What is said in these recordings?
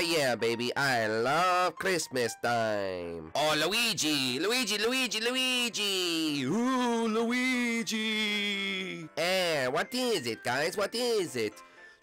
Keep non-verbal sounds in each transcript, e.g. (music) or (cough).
yeah, baby, I love Christmas time. Oh, Luigi, Luigi, Luigi, Luigi. Ooh, Luigi! Eh, what is it, guys? What is it?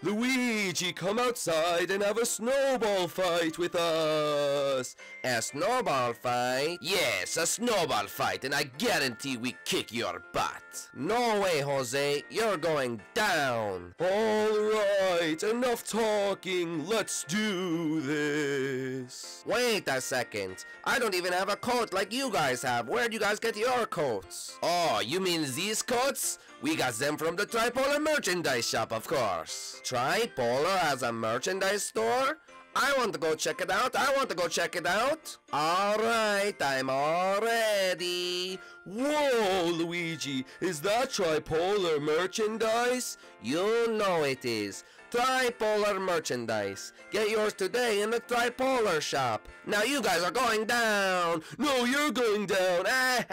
Luigi, come outside and have a snowball fight with us! A snowball fight? Yes, a snowball fight, and I guarantee we kick your butt. No way, Jose, you're going down. Alright, enough talking, let's do this! Wait a second, I don't even have a coat like you guys have. Where'd you guys get your coats? Oh, you mean these coats? We got them from the Tripolar merchandise shop, of course. Tripolar has a merchandise store? I want to go check it out. I want to go check it out. Alright, I'm all ready. Whoa, Luigi, is that tripolar merchandise? You know it is. Tripolar merchandise. Get yours today in the Tripolar shop. Now you guys are going down. No, you're going down. (laughs) Eh, (laughs)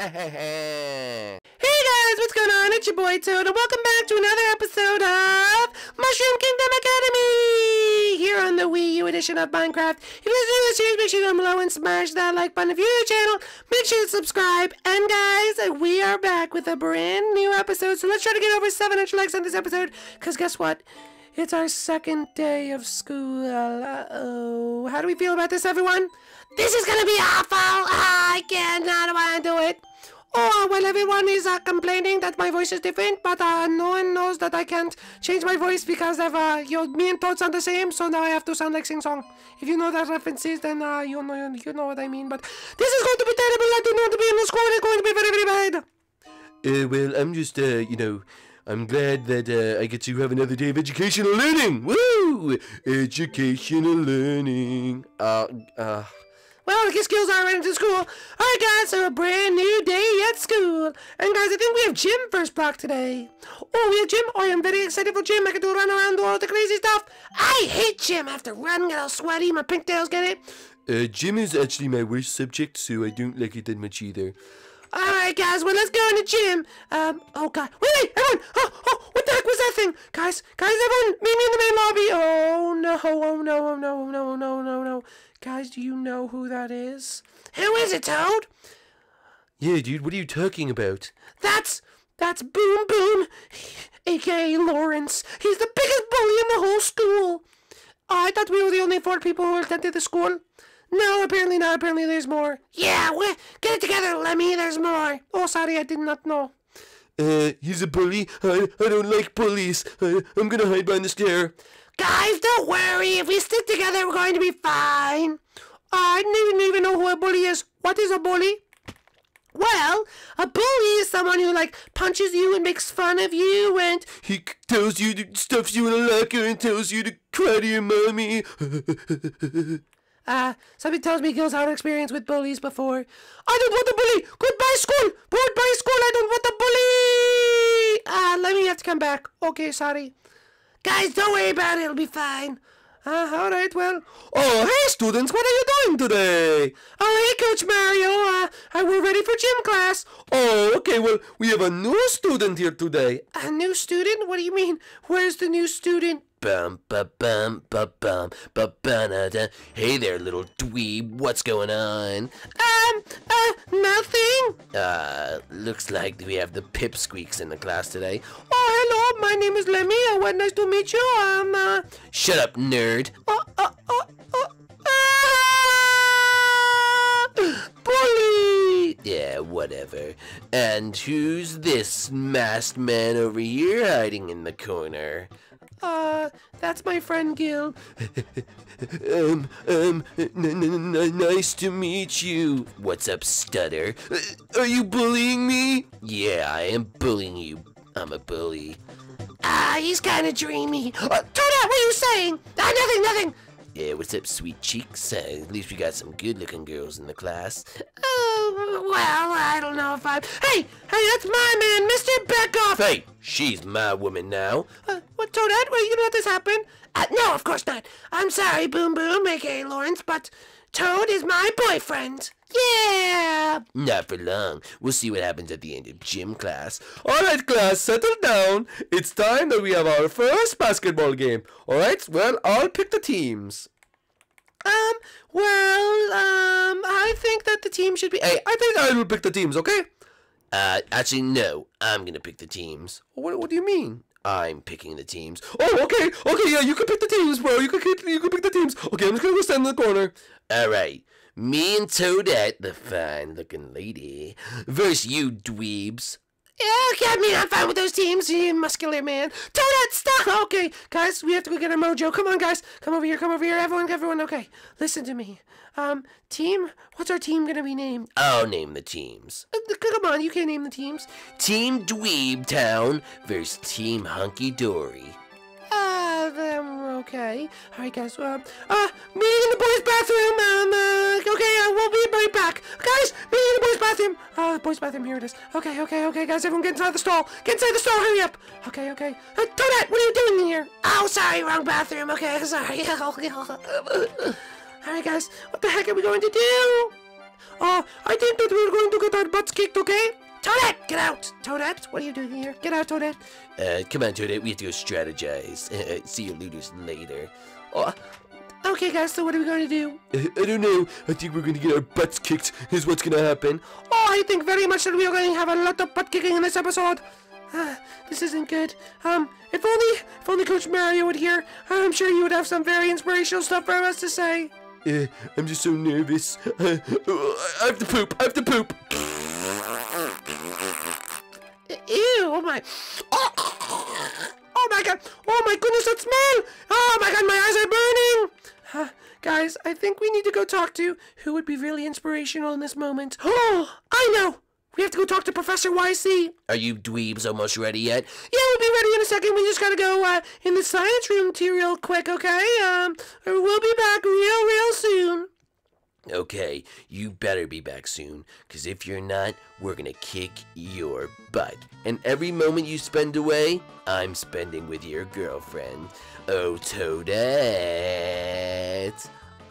hey guys, what's going on? It's your boy Toad, and welcome back to another episode of Mushroom Kingdom Academy! Here on the Wii U edition of Minecraft. If you're new to the series, make sure you go below and smash that like button. If you're new to the channel, make sure to subscribe. And guys, we are back with a brand new episode, so let's try to get over 700 likes on this episode, because guess what? It's our second day of school. Uh-oh. How do we feel about this, everyone? This is gonna be awful! I cannot want to do it! Oh, well, everyone is uh, complaining that my voice is different, but uh, no one knows that I can't change my voice because of, uh, you know, me and Toad sound the same, so now I have to sound like Sing Song. If you know that references, then uh, you know you know what I mean, but this is going to be terrible. I don't want to be in the school. It's going to be very, very bad. Uh, well, I'm just, uh, you know, I'm glad that uh, I get to have another day of educational learning. Woo! Educational learning. Uh, uh. Well, the skills are right into school. Alright guys, so a brand new day at school. And guys, I think we have gym first block today. Oh, we have gym? Oh, I'm very excited for gym. I can do run around, do all the crazy stuff. I hate gym. I have to run, get all sweaty, my pigtails get it. Uh, gym is actually my worst subject, so I don't like it that much either. Alright guys, well let's go in the gym. Um, oh god. Wait, wait, everyone! Oh, oh, what the heck was that thing? Guys, guys, everyone, meet me in the main lobby. Oh no, oh no, oh no, oh no, oh no, no, no. Guys, do you know who that is? Who is it, Toad? Yeah, dude, what are you talking about? That's, that's Boom Boom, aka Lawrence. He's the biggest bully in the whole school. I thought we were the only four people who attended the school. No, apparently not. Apparently there's more. Yeah, we get it together, Lemmy. There's more. Oh, sorry, I did not know. Uh, he's a bully. I, I don't like bullies. I, I'm gonna hide behind the stair. Guys, don't worry. If we stick together, we're going to be fine. I didn't even know who a bully is. What is a bully? Well, a bully is someone who, like, punches you and makes fun of you and... He tells you to stuffs you in a locker and tells you to cry to your mommy. Ah, (laughs) uh, somebody tells me Gil's had experience with bullies before. I don't want a bully! Goodbye, school! Goodbye, school! I don't want a bully! Ah, uh, let me have to come back. Okay, sorry. Guys, don't worry about it. It'll be fine. Uh, all right, well. Oh, hey, students, what are you doing today? Oh, hey, Coach Mario. Uh, uh, we're ready for gym class. Oh, okay, well, we have a new student here today. A new student? What do you mean? Where's the new student? Bum ba bum ba bum ba ba. Hey there, little dweeb. What's going on? Um, uh, nothing. Uh, looks like we have the pipsqueaks in the class today. Oh, hello. My name is Lemmy. Uh, well, nice to meet you. Um, uh. Shut up, nerd. Uh, uh, uh, uh. Ah! Bully! Yeah, whatever. And who's this masked man over here hiding in the corner? Uh, that's my friend Gil. (laughs) um, um, nice to meet you. What's up, stutter? Uh, are you bullying me? Yeah, I am bullying you. I'm a bully. Ah, he's kind of dreamy. Uh, turn what are you saying? Ah, nothing, nothing. Yeah, what's up, sweet cheeks? Uh, at least we got some good-looking girls in the class. Oh, well, I don't know if I... Hey, hey, that's my man, Mr. Beckoff! Hey, she's my woman now. Uh, Toadette? Well, you know let this happen? Uh, no, of course not. I'm sorry, Boom Boom, aka Lawrence, but Toad is my boyfriend. Yeah! Not for long. We'll see what happens at the end of gym class. Alright, class, settle down. It's time that we have our first basketball game. Alright, well, I'll pick the teams. Um, well, um, I think that the team should be. Hey, I think I will pick the teams, okay? Uh, actually, no. I'm gonna pick the teams. What, what do you mean? I'm picking the teams. Oh, okay, okay, yeah, you can pick the teams, bro. You can you can pick the teams. Okay, I'm just gonna go stand in the corner. All right. Me and Toadette, the fine-looking lady, versus you dweebs. Yeah, okay, I mean, I'm fine with those teams, you muscular man. Toadette, stop! Okay, guys, we have to go get our mojo. Come on, guys. Come over here, come over here. Everyone, everyone, okay. Listen to me. Um, team, what's our team gonna be named? I'll name the teams. Uh, come on, you can't name the teams. Team Dweeb Town versus Team Hunky Dory. Uh, um, okay. Alright, guys, um, uh, meeting in the boys' bathroom, um, uh, okay, uh, we'll be Oh, the boys' bathroom, here it is. Okay, okay, okay, guys, everyone get inside the stall. Get inside the stall, hurry up. Okay, okay. Uh, Toadette, what are you doing in here? Oh, sorry, wrong bathroom. Okay, (laughs) sorry. (laughs) Alright, guys, what the heck are we going to do? Oh, I think that we're going to get our butts kicked, okay? Toadette, get out! Toadette, what are you doing here? Get out, Toadette. Uh, come on, Toadette, we have to go strategize. (laughs) See you looters later. Oh, Okay, guys, so what are we going to do? I, I don't know. I think we're gonna get our butts kicked. Is what's gonna happen. Oh, I think very much that we are going to have a lot of butt kicking in this episode. Ah, (sighs) this isn't good. Um, if only, if only Coach Mario would hear, I'm sure you would have some very inspirational stuff for us to say. Uh, I'm just so nervous. Uh, (sighs) I have to poop. I have to poop. Ew, oh my. Oh, my god. Oh my goodness, that smell. Oh my god, my eyes are burning. Huh, guys, I think we need to go talk to who would be really inspirational in this moment. (gasps) Oh, I know. We have to go talk to Professor YC. are you dweebs almost ready yet? Yeah, we'll be ready in a second. We just gotta go uh, in the science room too real quick, okay? Um, we'll be back real, real soon. Okay, you better be back soon, because if you're not, we're gonna kick your butt. And every moment you spend away, I'm spending with your girlfriend. Oh, Toadette.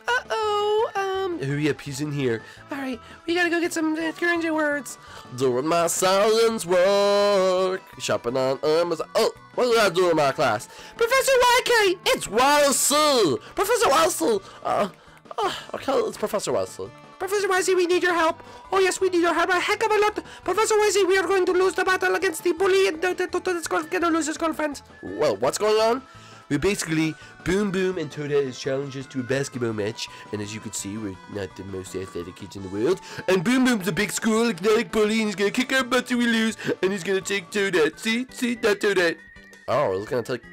Uh-oh, um, Hurry up, he's in here. alright, we gotta go get some encouraging words. Doing my science work. Shopping on Amazon. Oh, what did I do in my class? Professor YK, It's Wesley! Professor Wesley! Uh, uh, okay, it's Professor Wesley. Professor YC, we need your help. Oh yes, we need your help a heck of a lot. Professor YC, we are going to lose the battle against the bully and the, the, the, the, the, gonna lose his girlfriend. Well, what's going on? We basically, Boom Boom and Toadette has challenged us to a basketball match, and as you can see, we're not the most athletic kids in the world. And Boom Boom's a big school athletic bully, and he's gonna kick our butts if we lose, and he's gonna take Toadette. See? See? That Toadette. Oh, he's gonna take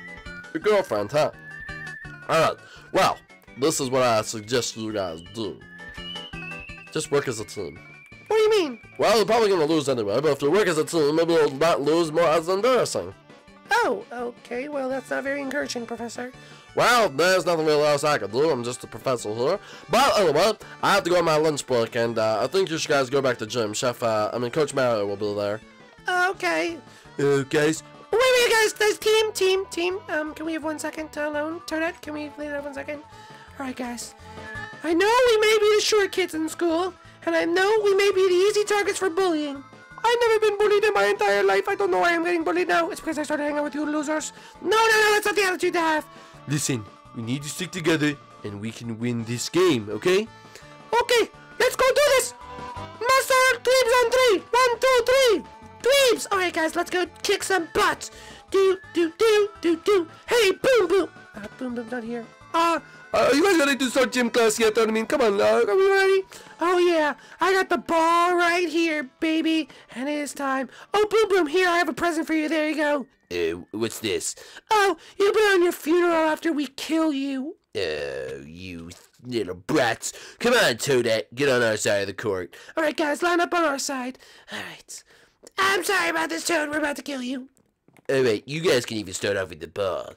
your girlfriend, huh? Alright, well, this is what I suggest you guys do. Just work as a team. What do you mean? Well, they're probably gonna lose anyway, but if they work as a team, maybe they'll not lose more as embarrassing. Oh, okay, well that's not very encouraging, Professor. Well, there's nothing really else I can do. I'm just a professor here. But anyway, I have to go on my lunch break, and uh, I think you should guys go back to gym. Chef, uh, I mean, Coach Mario will be there. Okay. Uh, guys, Wait, wait, guys, there's team, team, team. Um, can we have one second alone? Toadette, can we leave that one second? Alright, guys. I know we may be the short kids in school, and I know we may be the easy targets for bullying. I've never been bullied in my entire life. I don't know why I'm getting bullied now. It's because I started hanging out with you losers. No, no, no, that's not the attitude to have. listen, we need to stick together, and we can win this game, okay? Okay, let's go do this. Master Dweebs on three. One, two, three. Dweebs. All right, guys, let's go kick some butts. Do, do, do, do, do. Hey, boom, boom. Uh, boom, boom's not here. Uh, Uh, you guys ready to start gym class yet? I mean, come on, uh, are we ready? Oh, yeah. I got the ball right here, baby. And it is time. Oh, boom, boom. Here, I have a present for you. There you go. Uh, what's this? Oh, you'll be on your funeral after we kill you. Oh, you little brats. Come on, Toadette, get on our side of the court. All right, guys, line up on our side. All right. I'm sorry about this, Toad. We're about to kill you. Alright, you guys can even start off with the ball.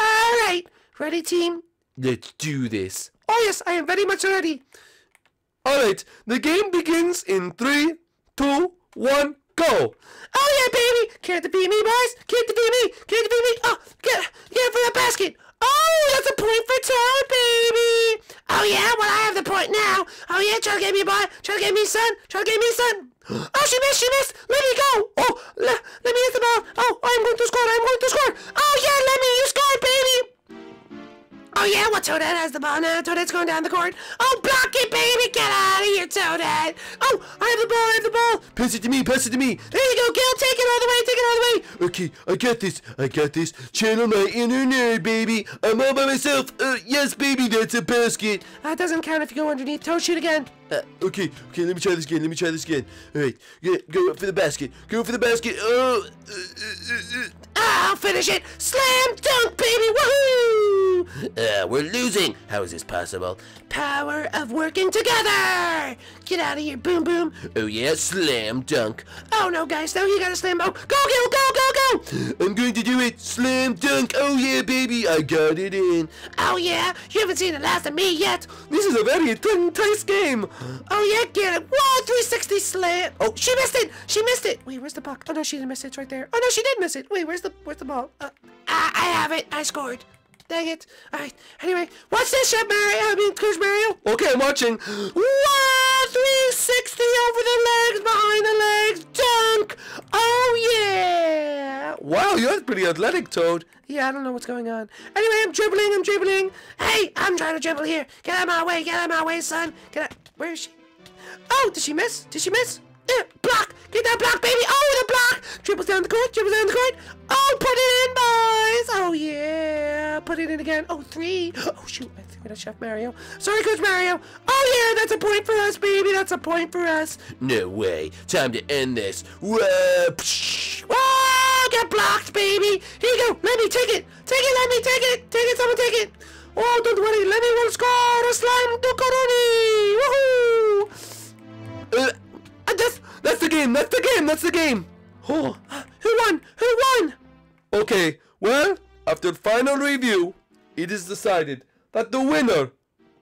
All right. Ready, team? Let's do this. Oh, yes, I am very much ready. Alright, the game begins in three, two, one, go! Oh, yeah, baby. Can't defeat me, boys. Can't defeat me. Can't defeat me. Oh, get, get for the basket. Oh, that's a point for Toad, baby. Oh, yeah, well, I have the point now. Oh, yeah, try to get me, boy. Try to get me, son. Try to get me, son. Oh, she missed, she missed. Let me go. Oh, le- let me hit the ball. Oh, I'm going to score. I'm going to score. Oh, yeah, let me. You scored, baby. Oh yeah, well Toadette has the ball now. Toadette's going down the court. Oh, block it, baby! Get out of here, Toadette! Oh, I have the ball. I have the ball. Pass it to me, pass it to me. There you go, Gil. Take it all the way. Take it all the way. Okay, I got this. I got this. Channel my inner nerd, baby. I'm all by myself. Uh, yes, baby, that's a basket. That doesn't count if you go underneath. Toad, shoot again. Uh, okay, okay, let me try this again. Let me try this again. All right, go, go for the basket. Go for the basket. Oh, uh, uh, uh, Ah, I'll finish it. Slam dunk, baby. Woohoo! Uh, we're losing. How is this possible? Power of working together. Get out of here, boom boom. Oh yeah, slam dunk. Oh no, guys, now you gotta slam. Oh, go, go, go, go, go. I'm going to do it. Slam dunk. Oh yeah, baby, I got it in. Oh yeah, you haven't seen the last of me yet. This is a very intense game. Oh yeah, get it. Whoa, 360 slam. Oh, she missed it. She missed it. Wait, where's the puck? Oh no, she didn't miss it. It's right there. Oh no, she did miss it. Wait, where's the where's the ball? Uh, I, I have it. I scored. Dang it. All right. Anyway, what's this, Chef Mario? I mean, Coach Mario. Okay, I'm watching. Wow, 360 over the legs, behind the legs, dunk. Oh yeah. Wow, you're pretty athletic, Toad. Yeah, I don't know what's going on. Anyway, I'm dribbling, I'm dribbling. Hey, I'm trying to dribble here. Get out of my way, get out of my way, son. Get out. Where is she? Oh, did she miss? Did she miss? Uh! Get that block, baby! Oh, the block! Dribbles down the court, dribbles down the court. Oh, put it in, boys! Oh, yeah. Put it in again. Oh, three. Oh, shoot. I it at Chef Mario. Sorry, Coach Mario. Oh, yeah, that's a point for us, baby. That's a point for us. No way. Time to end this. Whoa. Whoa, get blocked, baby. Here you go. Let me take it. Take it, let me take it. Take it, someone take it. Oh, don't worry. Let me one score. A slime dukaroni. Woohoo. Uh, that's the game. That's the game. That's the game. Oh, (gasps) who won? Who won? okay. Well, after final review, it is decided that the winner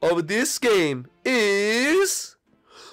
of this game is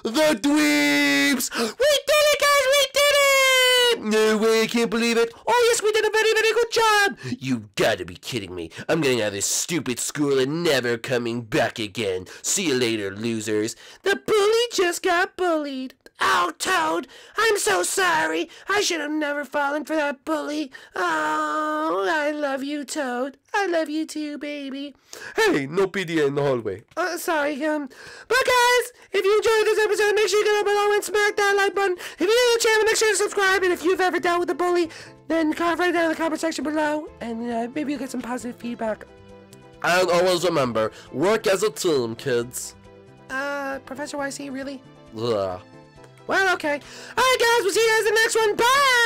the Dweebs. We did it, guys. We did it. No way! I can't believe it. Oh, yes, we did a very, very good job. You gotta be kidding me. I'm getting out of this stupid school and never coming back again. See you later, losers. The bully just got bullied. Oh, Toad, I'm so sorry. I should have never fallen for that bully. Oh, I love you, Toad. I love you too, baby. Hey, no PDA in the hallway. Uh, sorry, um, but guys, if you enjoyed this episode, make sure you go down below and smack that like button. If you're new to the channel, make sure to subscribe. And if you've ever dealt with a bully, then comment right down in the comment section below, and uh, maybe you'll get some positive feedback. And always remember, work as a team, kids. Uh, Professor YC, really? Ugh. Well, okay. Alright, guys, we'll see you guys in the next one. Bye!